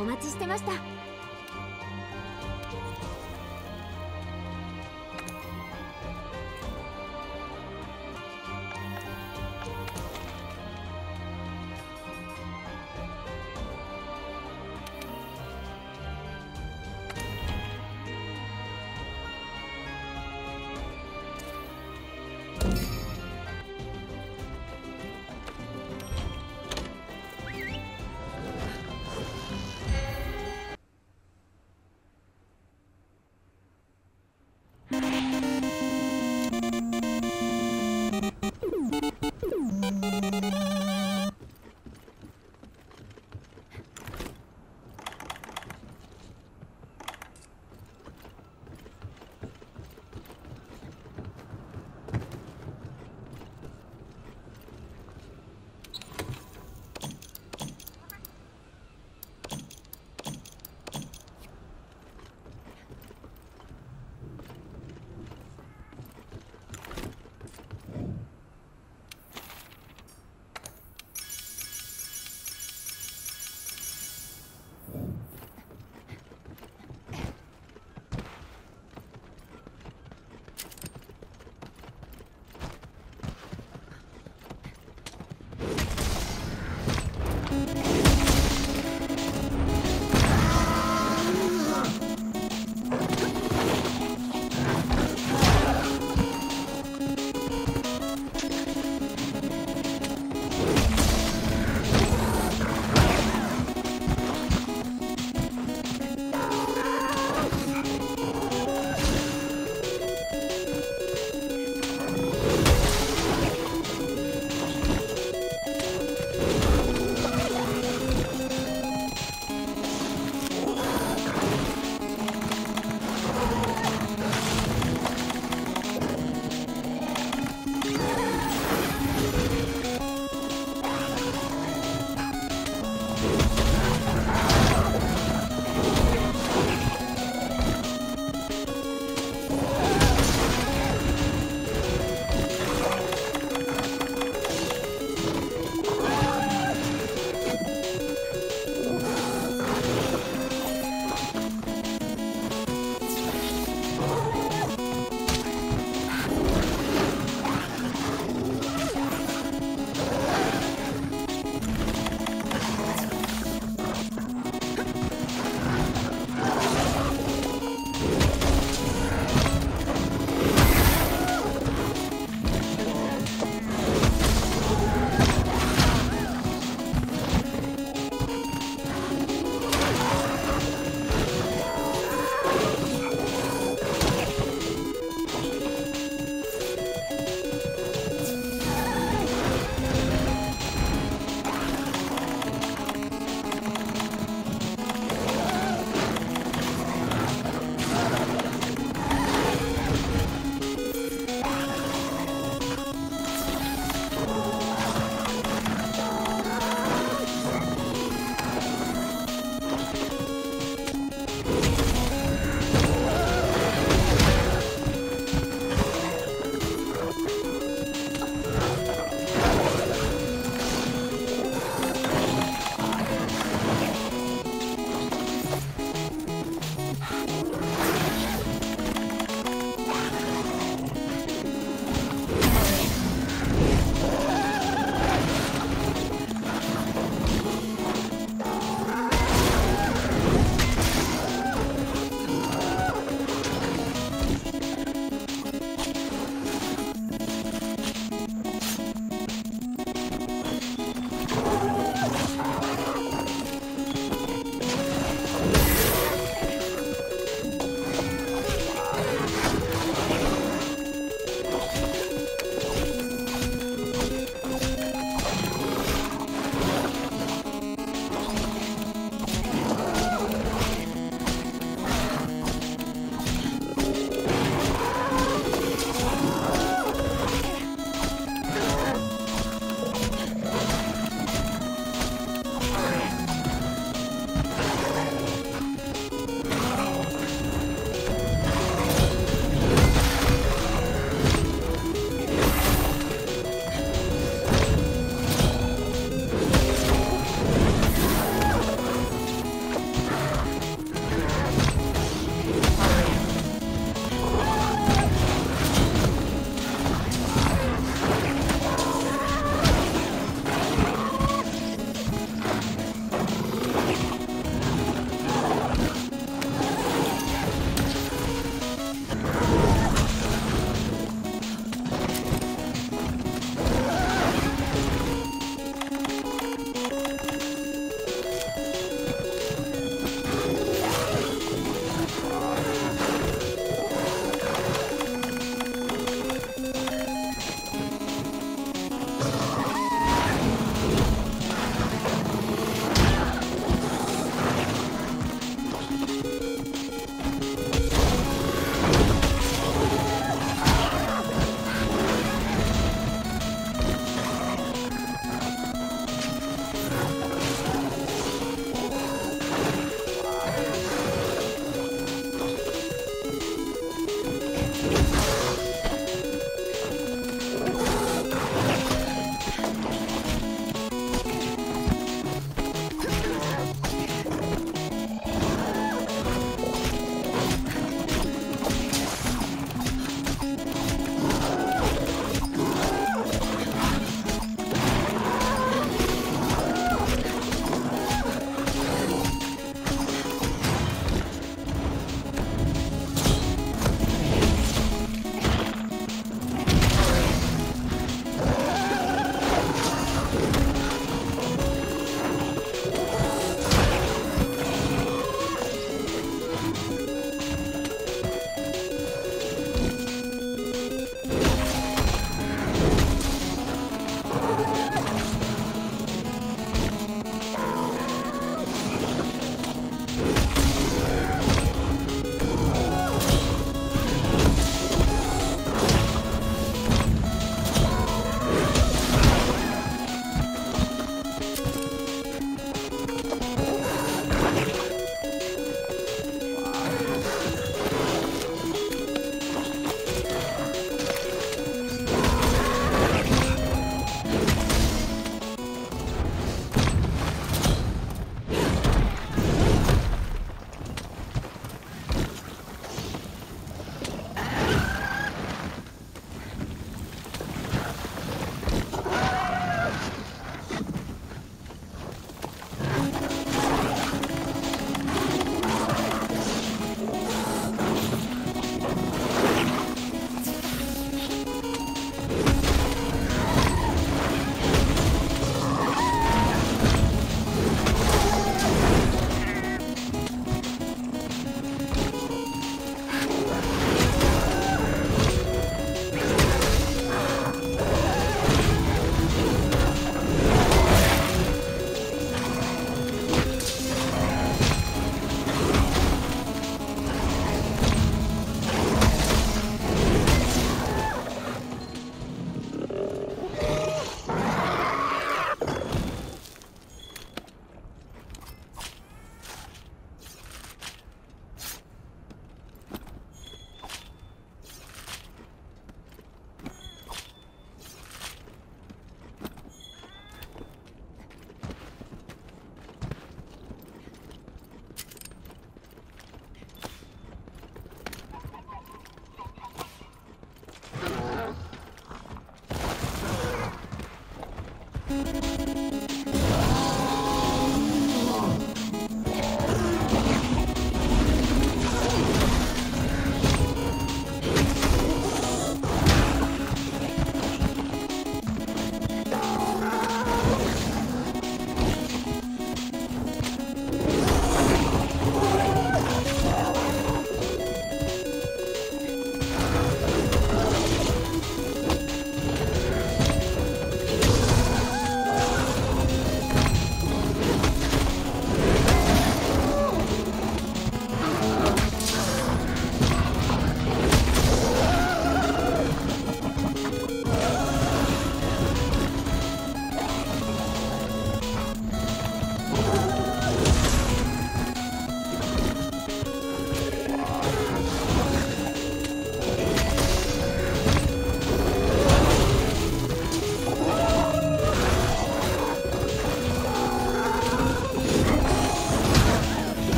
お待ちしてました。